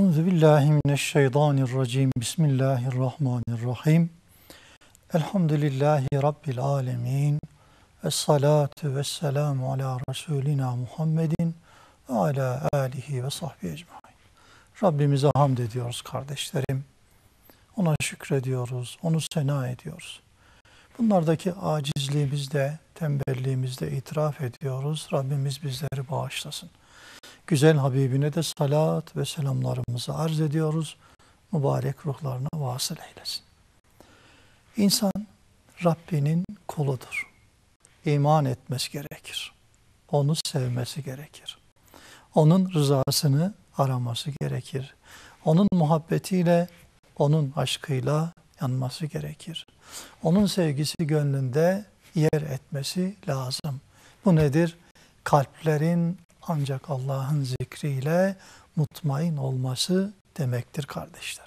Euzu billahi mineşşeytanirracim. Bismillahirrahmanirrahim. Elhamdülillahi rabbil alamin. Ves salatu vesselamu ala resulina Muhammedin ve ala alihi ve sahbihi ecmaîn. Rabbimize hamd ediyoruz kardeşlerim. Ona şükrediyoruz, onu sena ediyoruz. Bunlardaki acizliğimizde, tembelliğimizde itiraf ediyoruz. Rabbimiz bizleri bağışlasın. Güzel Habibine de salat ve selamlarımızı arz ediyoruz. Mübarek ruhlarına vasıl eylesin. İnsan Rabbinin kuludur. İman etmesi gerekir. Onu sevmesi gerekir. Onun rızasını araması gerekir. Onun muhabbetiyle, onun aşkıyla yanması gerekir. Onun sevgisi gönlünde yer etmesi lazım. Bu nedir? Kalplerin ancak Allah'ın zikriyle mutmain olması demektir kardeşler.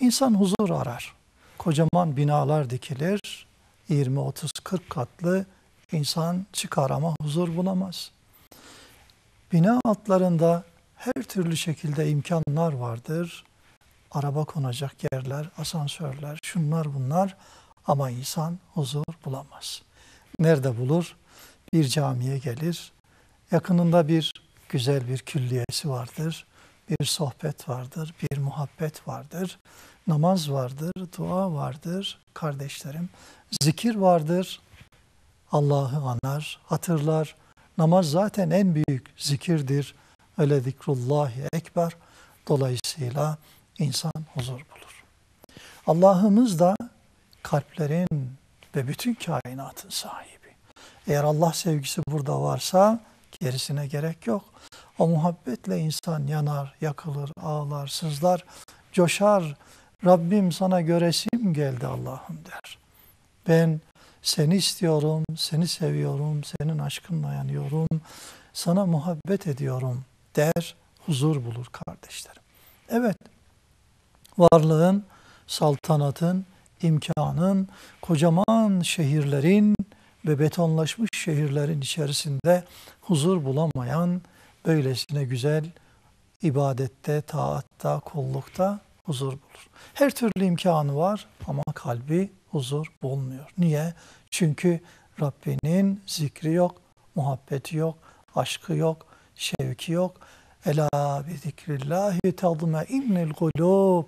İnsan huzur arar. Kocaman binalar dikilir. 20, 30, 40 katlı insan çıkar ama huzur bulamaz. Bina altlarında her türlü şekilde imkanlar vardır. Araba konacak yerler, asansörler, şunlar bunlar ama insan huzur bulamaz. Nerede bulur? Bir camiye gelir, Yakınında bir güzel bir külliyesi vardır. Bir sohbet vardır, bir muhabbet vardır. Namaz vardır, dua vardır kardeşlerim. Zikir vardır. Allah'ı anar, hatırlar. Namaz zaten en büyük zikirdir. Öyle zikrullahi ekber. Dolayısıyla insan huzur bulur. Allah'ımız da kalplerin ve bütün kainatın sahibi. Eğer Allah sevgisi burada varsa Gerisine gerek yok. O muhabbetle insan yanar, yakılır, ağlar, sızlar, coşar. Rabbim sana göresim geldi Allah'ım der. Ben seni istiyorum, seni seviyorum, senin aşkınla yanıyorum, sana muhabbet ediyorum der, huzur bulur kardeşlerim. Evet, varlığın, saltanatın, imkanın, kocaman şehirlerin, ve betonlaşmış şehirlerin içerisinde huzur bulamayan böylesine güzel ibadette, taatta, kullukta huzur bulur. Her türlü imkanı var ama kalbi huzur bulmuyor. Niye? Çünkü Rabbinin zikri yok, muhabbeti yok, aşkı yok, şevki yok. Ela bi zikrillahi tadme innel kulub.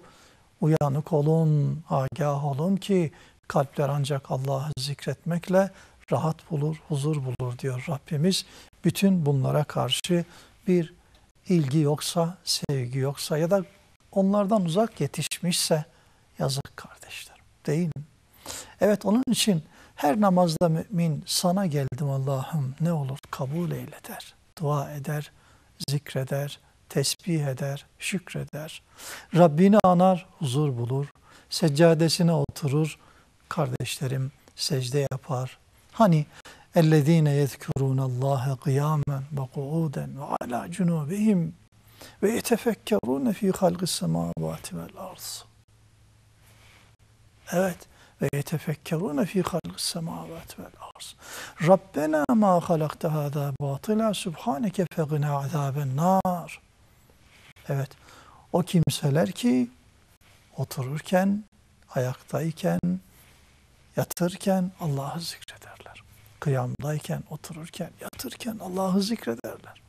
Uyanık olun, agah olun ki kalpler ancak Allah'ı zikretmekle rahat bulur, huzur bulur diyor Rabbimiz. Bütün bunlara karşı bir ilgi yoksa, sevgi yoksa ya da onlardan uzak yetişmişse yazık kardeşler. Değil mi? Evet onun için her namazda mümin sana geldim Allah'ım ne olur kabul eyle der. Dua eder, zikreder, tesbih eder, şükreder. Rabbini anar, huzur bulur. Seccadesine oturur. Kardeşlerim secde yapar, Hani اَلَّذ۪ينَ يَذْكُرُونَ اللّٰهَ قِيَامًا وَقُعُودًا وَعَلَى جُنُوبِهِمْ وَيَتَفَكَّرُونَ ف۪ي خَلْقِ السَّمَاوَاتِ وَالْاَرْضِ Evet. Ve yetefekkerune fi halqis semavati vel arz. Rabbena ma halakta hada batila subhaneke fegina azaben nar. Evet. O kimseler ki otururken, ayaktayken, yatırken Allah'ı zikreder kıyamdayken, otururken, yatırken Allah'ı zikrederler.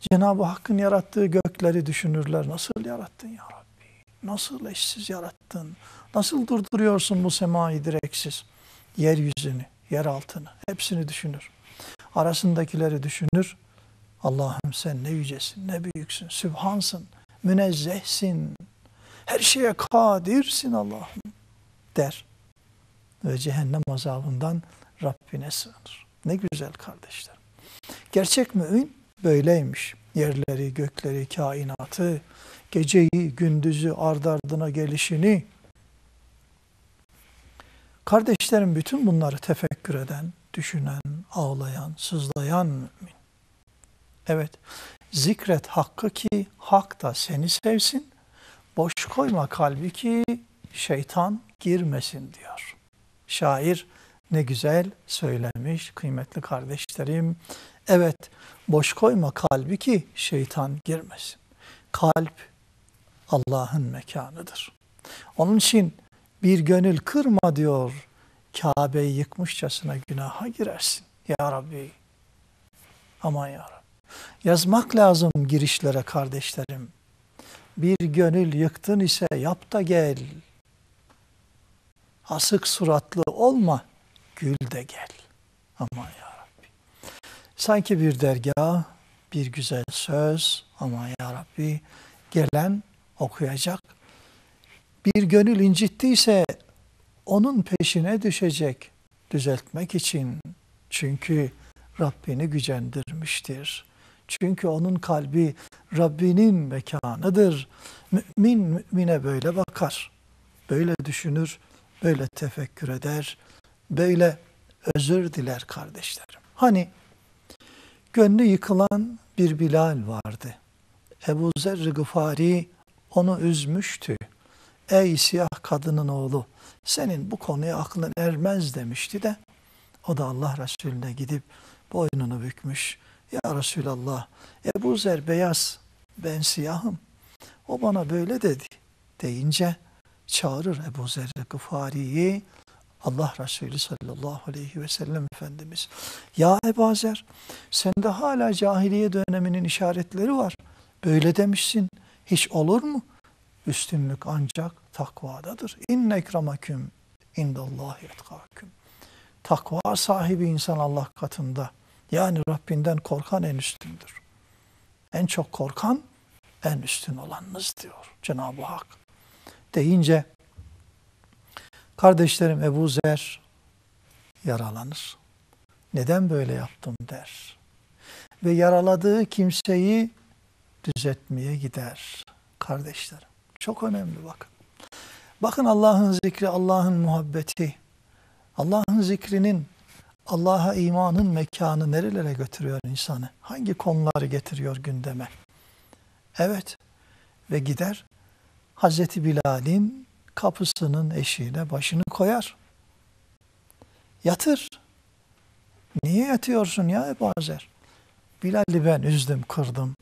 Cenab-ı Hakk'ın yarattığı gökleri düşünürler. Nasıl yarattın ya Rabbi? Nasıl eşsiz yarattın? Nasıl durduruyorsun bu semayı direksiz? Yeryüzünü, yer altını, hepsini düşünür. Arasındakileri düşünür. Allah'ım sen ne yücesin, ne büyüksün, sübhansın, münezzehsin, her şeye kadirsin Allah'ım der. Ve cehennem azabından Rabbine sığınır. Ne güzel kardeşler. Gerçek mümin böyleymiş. Yerleri, gökleri, kainatı, geceyi, gündüzü, ardardına gelişini. Kardeşlerim bütün bunları tefekkür eden, düşünen, ağlayan, sızlayan mümin. Evet, zikret hakkı ki hak da seni sevsin. Boş koyma kalbi ki şeytan girmesin diyor. Şair ne güzel söylemiş kıymetli kardeşlerim. Evet boş koyma kalbi ki şeytan girmesin. Kalp Allah'ın mekanıdır. Onun için bir gönül kırma diyor. Kabe'yi yıkmışçasına günaha girersin. Ya Rabbi. Aman Ya Rabbi. Yazmak lazım girişlere kardeşlerim. Bir gönül yıktın ise yap da gel. Asık suratlı olma, gül de gel. Aman Ya Rabbi. Sanki bir dergah, bir güzel söz. Aman Ya Rabbi. Gelen okuyacak. Bir gönül incittiyse onun peşine düşecek düzeltmek için. Çünkü Rabbini gücendirmiştir. Çünkü onun kalbi Rabbinin mekanıdır. Mümin mümine böyle bakar. Böyle düşünür, böyle tefekkür eder, böyle özür diler kardeşlerim. Hani gönlü yıkılan bir Bilal vardı. Ebu Zer Gıfari onu üzmüştü. Ey siyah kadının oğlu senin bu konuya aklın ermez demişti de o da Allah Resulüne gidip boynunu bükmüş. Ya Resulallah Ebu Zer beyaz ben siyahım. O bana böyle dedi deyince çağırır Ebu Zer Gıfari'yi Allah Resulü sallallahu aleyhi ve sellem Efendimiz. Ya Ebu Zer sende hala cahiliye döneminin işaretleri var. Böyle demişsin. Hiç olur mu? Üstünlük ancak takvadadır. İnne ekrameküm indallahi etkâküm. Takva sahibi insan Allah katında. Yani Rabbinden korkan en üstündür. En çok korkan en üstün olanınız diyor Cenab-ı Hak. Deyince kardeşlerim Ebu Zer yaralanır. Neden böyle yaptım der. Ve yaraladığı kimseyi düzeltmeye gider kardeşlerim. Çok önemli bakın. Bakın Allah'ın zikri, Allah'ın muhabbeti, Allah'ın zikrinin, Allah'a imanın mekanı nerelere götürüyor insanı? Hangi konuları getiriyor gündeme? Evet ve gider Hazreti Bilal'in kapısının eşiğine başını koyar. Yatır. Niye yatıyorsun ya Ebu Azer? Bilal'i ben üzdüm, kırdım.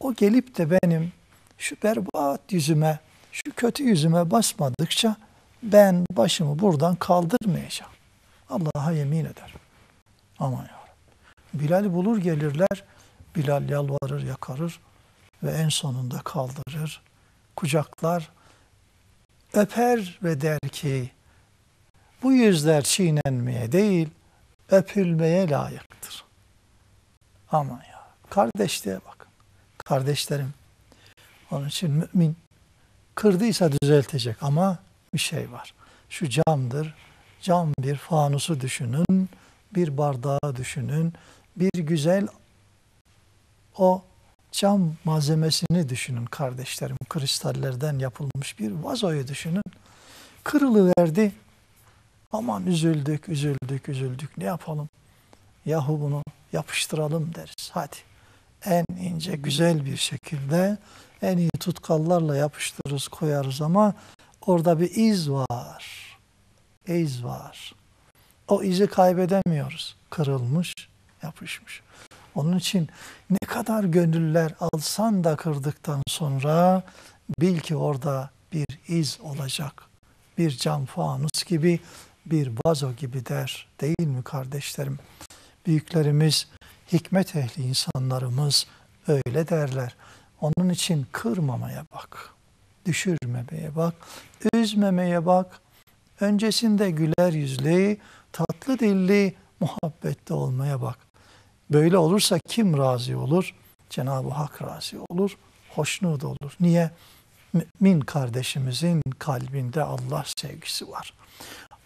O gelip de benim şu berbat yüzüme, şu kötü yüzüme basmadıkça ben başımı buradan kaldırmayacağım. Allah'a yemin eder. Aman ya. Bilal bulur gelirler. Bilal yalvarır, yakarır ve en sonunda kaldırır. Kucaklar, öper ve der ki bu yüzler çiğnenmeye değil, öpülmeye layıktır. Aman ya. Kardeşliğe bakın. Kardeşlerim. Onun için mümin kırdıysa düzeltecek ama bir şey var. Şu camdır. Cam bir fanusu düşünün, bir bardağı düşünün, bir güzel o cam malzemesini düşünün kardeşlerim. Kristallerden yapılmış bir vazoyu düşünün. Kırılıverdi. Aman üzüldük, üzüldük, üzüldük. Ne yapalım? Yahu bunu yapıştıralım deriz. Hadi en ince güzel bir şekilde en iyi tutkallarla yapıştırırız koyarız ama orada bir iz var. İz var. O izi kaybedemiyoruz. Kırılmış, yapışmış. Onun için ne kadar gönüller alsan da kırdıktan sonra bil ki orada bir iz olacak. Bir cam fanus gibi, bir vazo gibi der. Değil mi kardeşlerim? Büyüklerimiz hikmet ehli insanlarımız öyle derler. Onun için kırmamaya bak, düşürmemeye bak, üzmemeye bak. Öncesinde güler yüzlü, tatlı dilli, muhabbette olmaya bak. Böyle olursa kim razı olur? Cenab-ı Hak razı olur, hoşnut olur. Niye? Mümin kardeşimizin kalbinde Allah sevgisi var.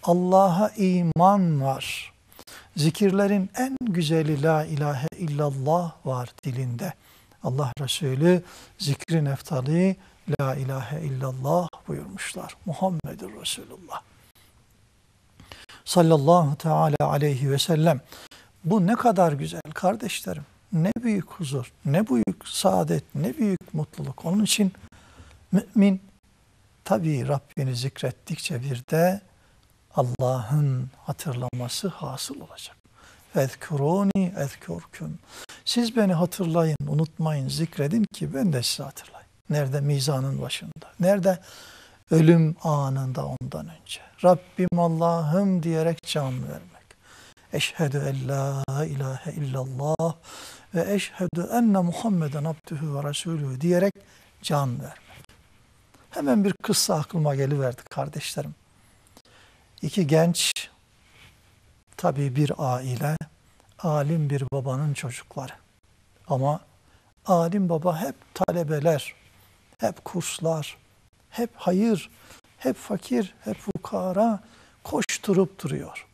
Allah'a iman var. Zikirlerin en güzeli la ilahe illallah var dilinde. Allah Resulü zikrin eftali la ilahe illallah buyurmuşlar. Muhammedur Resulullah. Sallallahu teala aleyhi ve sellem. Bu ne kadar güzel kardeşlerim. Ne büyük huzur, ne büyük saadet, ne büyük mutluluk. Onun için mümin tabii Rabbini zikrettikçe bir de Allah'ın hatırlaması hasıl olacak. Ezkuruni ezkurkum. Siz beni hatırlayın, unutmayın, zikredin ki ben de sizi hatırlayayım. Nerede mizanın başında? Nerede ölüm anında ondan önce? Rabbim Allah'ım diyerek can vermek. Eşhedü en la ilahe illallah ve eşhedü enne Muhammeden abdühü ve resulü diyerek can vermek. Hemen bir kıssa aklıma geliverdi kardeşlerim. İki genç, tabii bir aile, alim bir babanın çocukları. Ama alim baba hep talebeler, hep kurslar, hep hayır, hep fakir, hep fukara koşturup duruyor.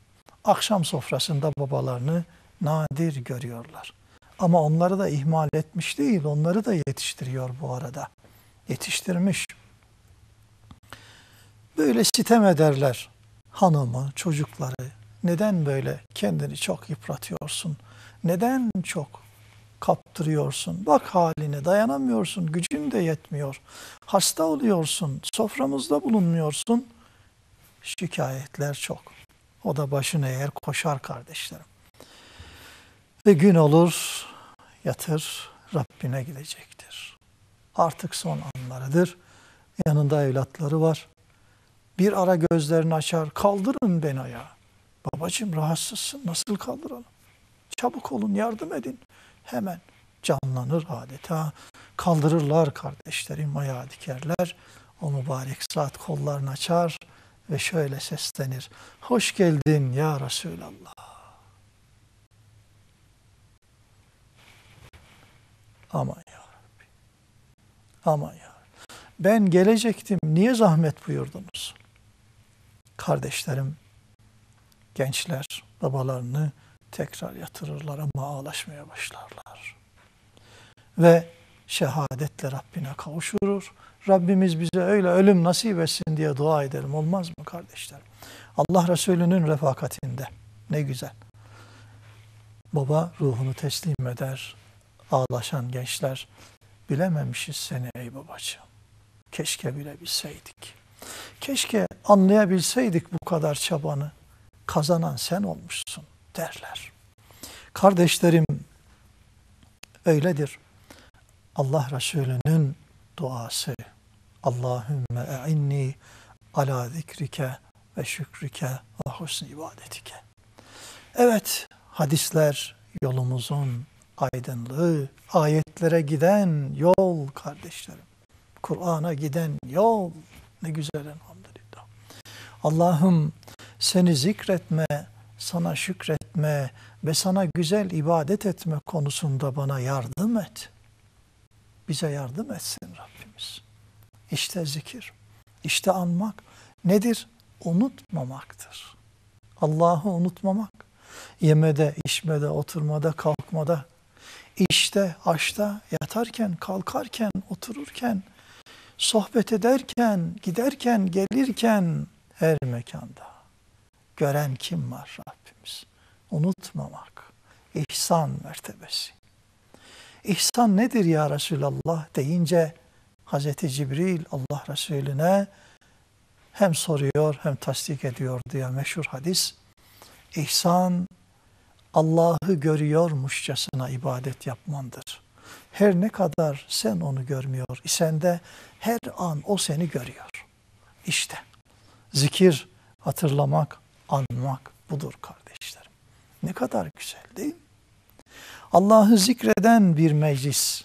Akşam sofrasında babalarını nadir görüyorlar. Ama onları da ihmal etmiş değil, onları da yetiştiriyor bu arada. Yetiştirmiş. Böyle sitem ederler hanımı, çocukları. Neden böyle kendini çok yıpratıyorsun? Neden çok kaptırıyorsun? Bak haline dayanamıyorsun, gücün de yetmiyor. Hasta oluyorsun, soframızda bulunmuyorsun. Şikayetler çok. O da başını eğer koşar kardeşlerim. Ve gün olur, yatır, Rabbine gidecektir. Artık son anlarıdır. Yanında evlatları var. Bir ara gözlerini açar, kaldırın beni ayağa. Babacığım rahatsızsın, nasıl kaldıralım? Çabuk olun, yardım edin. Hemen canlanır adeta. Kaldırırlar kardeşlerim, ayağa dikerler. O mübarek saat kollarını açar ve şöyle seslenir. Hoş geldin ya Resulallah. Aman ya Rabbi. Aman ya. Ben gelecektim. Niye zahmet buyurdunuz? Kardeşlerim, gençler babalarını tekrar yatırırlar ama ağlaşmaya başlarlar. Ve şehadetle Rabbine kavuşurur. Rabbimiz bize öyle ölüm nasip etsin diye dua edelim. Olmaz mı kardeşler? Allah Resulü'nün refakatinde. Ne güzel. Baba ruhunu teslim eder. Ağlaşan gençler. Bilememişiz seni ey babacığım. Keşke bilebilseydik. Keşke anlayabilseydik bu kadar çabanı. Kazanan sen olmuşsun derler. Kardeşlerim öyledir. Allah Resulü'nün duası Allahümme e'inni ala zikrike ve şükrike ve husn ibadetike. Evet, hadisler yolumuzun aydınlığı, ayetlere giden yol kardeşlerim. Kur'an'a giden yol ne güzel elhamdülillah. Allah'ım seni zikretme, sana şükretme ve sana güzel ibadet etme konusunda bana yardım et. Bize yardım etsin Rabbimiz. İşte zikir, işte anmak nedir? Unutmamaktır. Allah'ı unutmamak. Yemede, içmede, oturmada, kalkmada, işte, aşta, yatarken, kalkarken, otururken, sohbet ederken, giderken, gelirken, her mekanda. Gören kim var Rabbimiz? Unutmamak. İhsan mertebesi. İhsan nedir ya Resulallah deyince Hazreti Cibril Allah Resulüne hem soruyor hem tasdik ediyor diye meşhur hadis. İhsan Allah'ı görüyormuşçasına ibadet yapmandır. Her ne kadar sen onu görmüyor isen de her an o seni görüyor. İşte zikir, hatırlamak, anmak budur kardeşlerim. Ne kadar güzel değil mi? Allah'ı zikreden bir meclis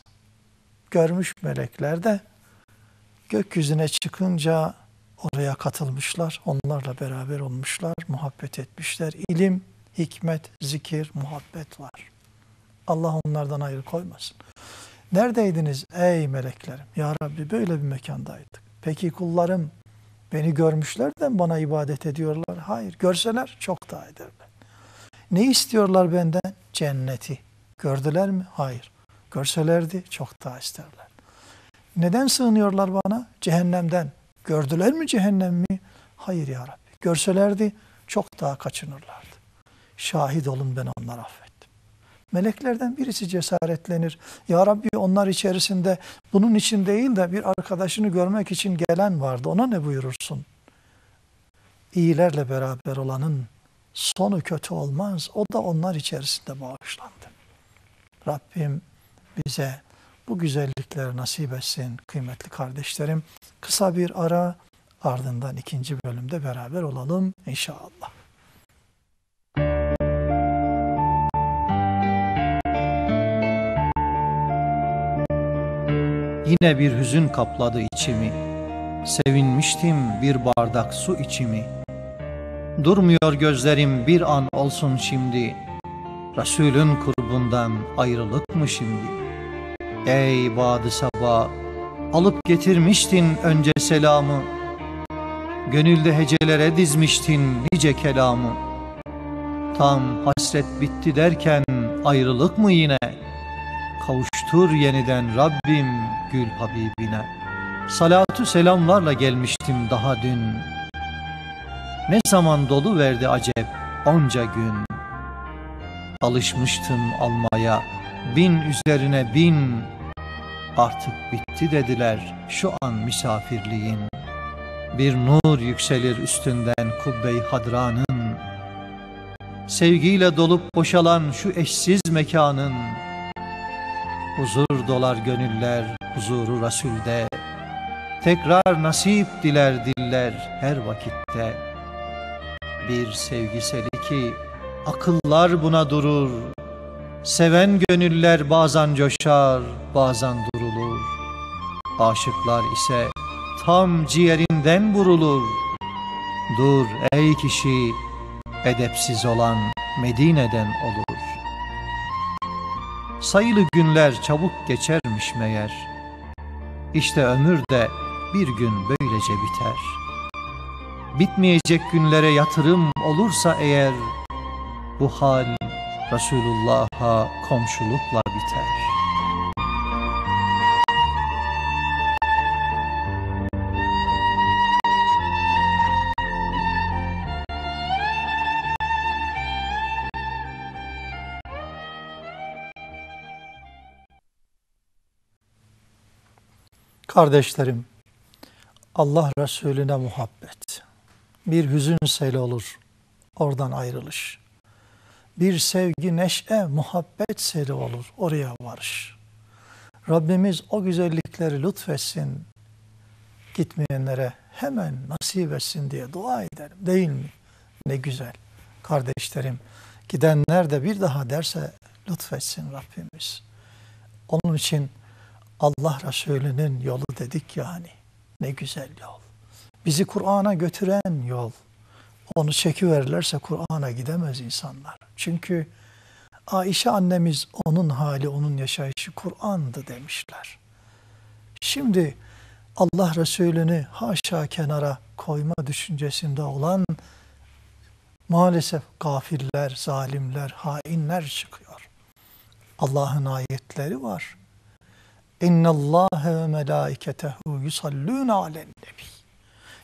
görmüş melekler de gökyüzüne çıkınca oraya katılmışlar. Onlarla beraber olmuşlar, muhabbet etmişler. İlim, hikmet, zikir, muhabbet var. Allah onlardan ayrı koymasın. Neredeydiniz ey meleklerim? Ya Rabbi böyle bir mekandaydık. Peki kullarım beni görmüşler de bana ibadet ediyorlar. Hayır, görseler çok daha ederler. Ne istiyorlar benden? Cenneti. Gördüler mi? Hayır. Görselerdi çok daha isterler. Neden sığınıyorlar bana? Cehennemden. Gördüler mi cehennem mi? Hayır ya Rabbi. Görselerdi çok daha kaçınırlardı. Şahit olun ben onları affettim. Meleklerden birisi cesaretlenir. Ya Rabbi onlar içerisinde bunun için değil de bir arkadaşını görmek için gelen vardı. Ona ne buyurursun? İyilerle beraber olanın sonu kötü olmaz. O da onlar içerisinde bağışlandı. Rabbim bize bu güzellikleri nasip etsin kıymetli kardeşlerim. Kısa bir ara ardından ikinci bölümde beraber olalım inşallah. Yine bir hüzün kapladı içimi. Sevinmiştim bir bardak su içimi. Durmuyor gözlerim bir an olsun şimdi. Resulün kurbundan ayrılık mı şimdi? Ey badı sabah, alıp getirmiştin önce selamı. Gönülde hecelere dizmiştin nice kelamı. Tam hasret bitti derken ayrılık mı yine? Kavuştur yeniden Rabbim gül Habibine. Salatu selamlarla gelmiştim daha dün. Ne zaman dolu verdi acep onca gün. Alışmıştım almaya bin üzerine bin. Artık bitti dediler şu an misafirliğin. Bir nur yükselir üstünden kubbe-i hadranın. Sevgiyle dolup boşalan şu eşsiz mekanın. Huzur dolar gönüller huzuru Resul'de. Tekrar nasip diler diller her vakitte. Bir sevgiseli ki akıllar buna durur. Seven gönüller bazen coşar, bazen durulur. Aşıklar ise tam ciğerinden vurulur. Dur ey kişi, edepsiz olan Medine'den olur. Sayılı günler çabuk geçermiş meğer. İşte ömür de bir gün böylece biter. Bitmeyecek günlere yatırım olursa eğer, bu hal Resulullah'a komşulukla biter. Kardeşlerim, Allah Resulüne muhabbet. Bir hüzün seli olur, oradan ayrılış. Bir sevgi, neşe, muhabbet seli olur, oraya varış. Rabbimiz o güzellikleri lütfetsin, gitmeyenlere hemen nasip etsin diye dua ederim. Değil mi? Ne güzel. Kardeşlerim, gidenler de bir daha derse lütfetsin Rabbimiz. Onun için Allah Resulü'nün yolu dedik yani. Ne güzel yol. Bizi Kur'an'a götüren yol. Onu çekiverirlerse Kur'an'a gidemez insanlar. Çünkü Ayşe annemiz onun hali, onun yaşayışı Kur'an'dı demişler. Şimdi Allah Resulü'nü haşa kenara koyma düşüncesinde olan maalesef gafiller, zalimler, hainler çıkıyor. Allah'ın ayetleri var. İnna Allah ve melaiketehu yusalluna alen nebi.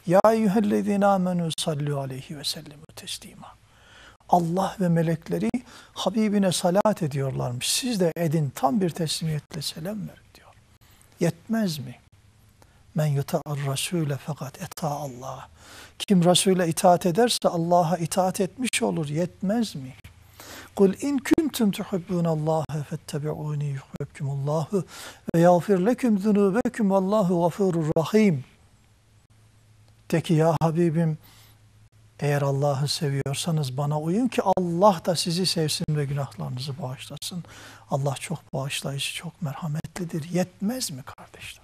Ya eyyühellezine amenu sallu aleyhi ve sellimu teslima. Allah ve melekleri Habibine salat ediyorlarmış. Siz de edin tam bir teslimiyetle selam verin diyor. Yetmez mi? Men yuta'ar rasule fakat eta Allah. Kim Resul'e itaat ederse Allah'a itaat etmiş olur. Yetmez mi? Kul in kuntum tuhibbunallaha fettebi'uni yuhibbukumullahu ve yağfir leküm zunubekum vallahu gafurur rahim. De ki ya Habibim eğer Allah'ı seviyorsanız bana uyun ki Allah da sizi sevsin ve günahlarınızı bağışlasın. Allah çok bağışlayıcı, çok merhametlidir. Yetmez mi kardeşler?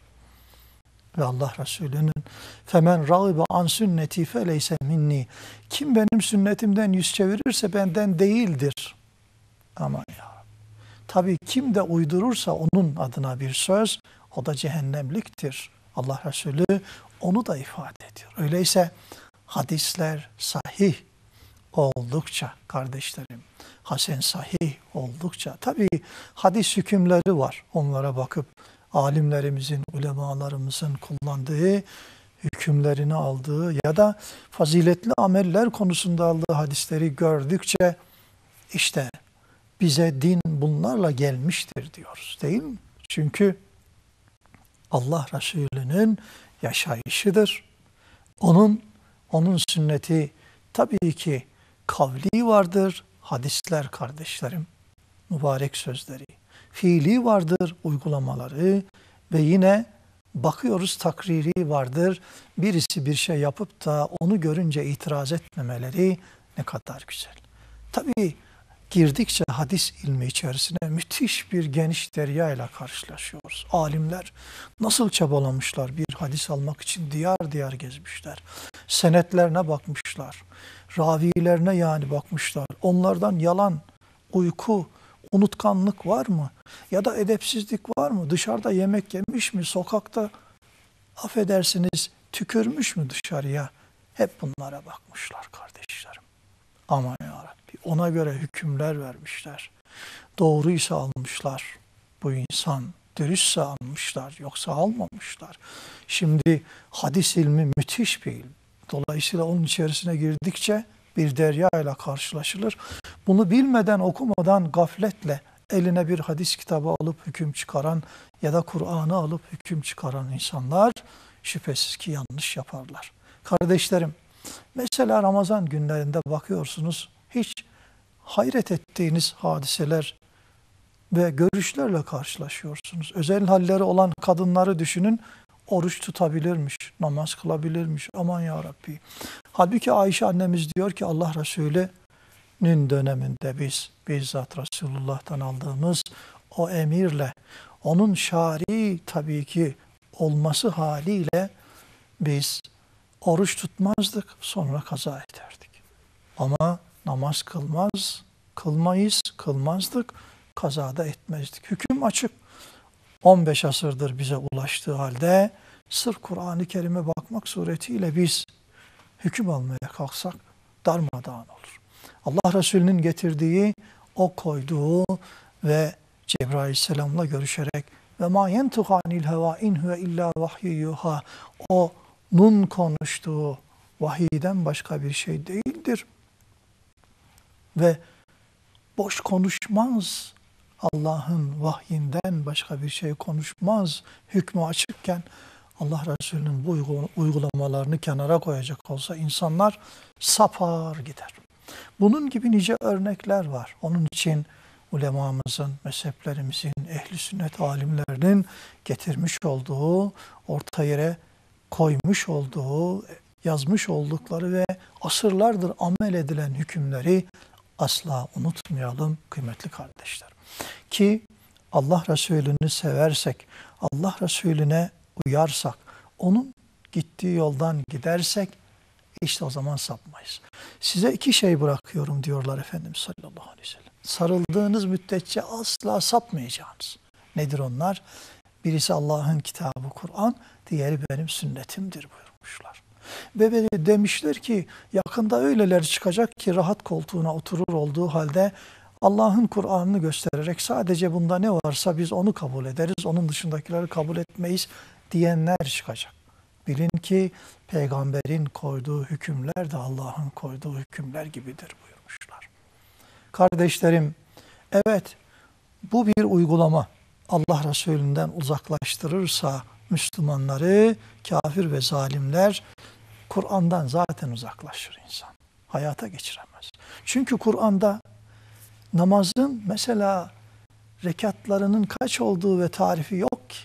Ve Allah Resulü'nün femen râgibe an sünneti feleyse minni. Kim benim sünnetimden yüz çevirirse benden değildir. Aman ya. Tabii kim de uydurursa onun adına bir söz o da cehennemliktir. Allah Resulü onu da ifade ediyor. Öyleyse hadisler sahih oldukça kardeşlerim, hasen sahih oldukça tabii hadis hükümleri var. Onlara bakıp alimlerimizin, ulemalarımızın kullandığı hükümlerini aldığı ya da faziletli ameller konusunda aldığı hadisleri gördükçe işte bize din bunlarla gelmiştir diyoruz değil mi? Çünkü Allah Resulü'nün yaşayışıdır. Onun onun sünneti tabii ki kavli vardır. Hadisler kardeşlerim, mübarek sözleri, fiili vardır uygulamaları ve yine bakıyoruz takriri vardır. Birisi bir şey yapıp da onu görünce itiraz etmemeleri ne kadar güzel. Tabii girdikçe hadis ilmi içerisine müthiş bir geniş derya ile karşılaşıyoruz. Alimler nasıl çabalamışlar bir hadis almak için diyar diyar gezmişler. Senetlerine bakmışlar. Ravilerine yani bakmışlar. Onlardan yalan, uyku, unutkanlık var mı? Ya da edepsizlik var mı? Dışarıda yemek yemiş mi? Sokakta affedersiniz tükürmüş mü dışarıya? Hep bunlara bakmışlar kardeşlerim. Aman ya ona göre hükümler vermişler. Doğruysa almışlar bu insan, dürüstse almışlar yoksa almamışlar. Şimdi hadis ilmi müthiş bir ilim. Dolayısıyla onun içerisine girdikçe bir derya ile karşılaşılır. Bunu bilmeden, okumadan, gafletle eline bir hadis kitabı alıp hüküm çıkaran ya da Kur'an'ı alıp hüküm çıkaran insanlar şüphesiz ki yanlış yaparlar. Kardeşlerim, mesela Ramazan günlerinde bakıyorsunuz hiç hayret ettiğiniz hadiseler ve görüşlerle karşılaşıyorsunuz. Özel halleri olan kadınları düşünün, oruç tutabilirmiş, namaz kılabilirmiş. Aman ya Rabbi. Halbuki Ayşe annemiz diyor ki Allah Resulü'nün döneminde biz bizzat Resulullah'tan aldığımız o emirle, onun şari tabii ki olması haliyle biz oruç tutmazdık, sonra kaza ederdik. Ama namaz kılmaz, kılmayız, kılmazdık, kazada etmezdik. Hüküm açık. 15 asırdır bize ulaştığı halde sırf Kur'an-ı Kerim'e bakmak suretiyle biz hüküm almaya kalksak darmadağın olur. Allah Resulü'nün getirdiği, o koyduğu ve Cebrail Aleyhisselam'la görüşerek ve ma yentuhu anil heva in huve illa vahyuha o nun konuştuğu vahiyden başka bir şey değildir ve boş konuşmaz. Allah'ın vahyinden başka bir şey konuşmaz. Hükmü açıkken Allah Resulü'nün bu uygulamalarını kenara koyacak olsa insanlar sapar gider. Bunun gibi nice örnekler var. Onun için ulemamızın, mezheplerimizin, ehli sünnet alimlerinin getirmiş olduğu, orta yere koymuş olduğu, yazmış oldukları ve asırlardır amel edilen hükümleri asla unutmayalım kıymetli kardeşler. Ki Allah Resulü'nü seversek, Allah Resulüne uyarsak, onun gittiği yoldan gidersek işte o zaman sapmayız. Size iki şey bırakıyorum diyorlar Efendimiz sallallahu aleyhi ve sellem. Sarıldığınız müddetçe asla sapmayacağınız. Nedir onlar? Birisi Allah'ın kitabı Kur'an, diğeri benim sünnetimdir buyurmuşlar. Ve demişler ki yakında öyleler çıkacak ki rahat koltuğuna oturur olduğu halde Allah'ın Kur'an'ını göstererek sadece bunda ne varsa biz onu kabul ederiz, onun dışındakileri kabul etmeyiz diyenler çıkacak. Bilin ki peygamberin koyduğu hükümler de Allah'ın koyduğu hükümler gibidir buyurmuşlar. Kardeşlerim, evet bu bir uygulama Allah Resulü'nden uzaklaştırırsa Müslümanları kafir ve zalimler Kur'an'dan zaten uzaklaşır insan. Hayata geçiremez. Çünkü Kur'an'da namazın mesela rekatlarının kaç olduğu ve tarifi yok ki.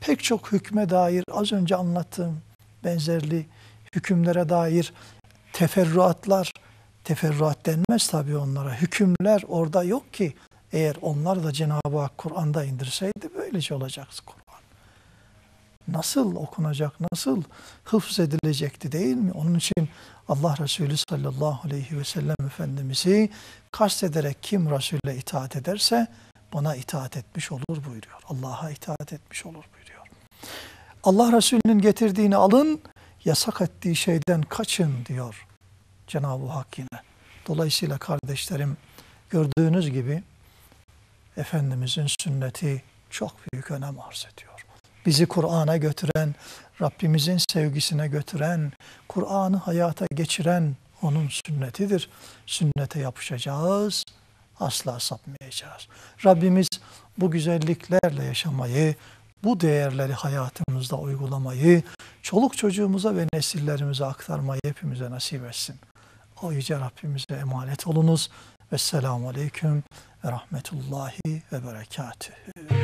Pek çok hükme dair az önce anlattığım benzerli hükümlere dair teferruatlar, teferruat denmez tabii onlara. Hükümler orada yok ki. Eğer onlar da Cenab-ı Hak Kur'an'da indirseydi böylece olacaktı nasıl okunacak, nasıl hıfz edilecekti değil mi? Onun için Allah Resulü sallallahu aleyhi ve sellem Efendimiz'i kastederek kim Resul'e itaat ederse bana itaat etmiş olur buyuruyor. Allah'a itaat etmiş olur buyuruyor. Allah Resulü'nün getirdiğini alın, yasak ettiği şeyden kaçın diyor Cenab-ı Hak yine. Dolayısıyla kardeşlerim gördüğünüz gibi Efendimizin sünneti çok büyük önem arz ediyor bizi Kur'an'a götüren, Rabbimizin sevgisine götüren, Kur'an'ı hayata geçiren onun sünnetidir. Sünnete yapışacağız, asla sapmayacağız. Rabbimiz bu güzelliklerle yaşamayı, bu değerleri hayatımızda uygulamayı, çoluk çocuğumuza ve nesillerimize aktarmayı hepimize nasip etsin. O yüce Rabbimize emanet olunuz. Vesselamu Aleyküm ve rahmetullahi ve berekatühü.